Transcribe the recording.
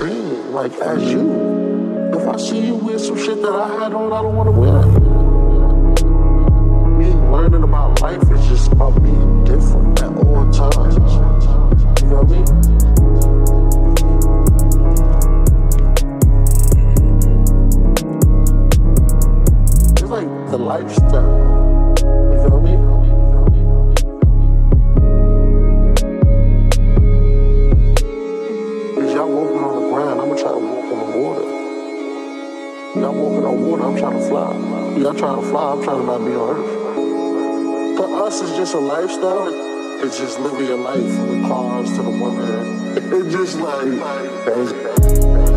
like as you. If I see you wear some shit that I had on, I don't want to wear it. Me learning about life is just about being different at all times. You know what I mean? It's like the lifestyle. You feel me? I'm gonna try to walk on the water. Y'all walking on water, I'm trying to fly. Y'all trying to fly, I'm trying to not be on earth. For us, it's just a lifestyle. It's just living your life from the cars to the women. It's just like.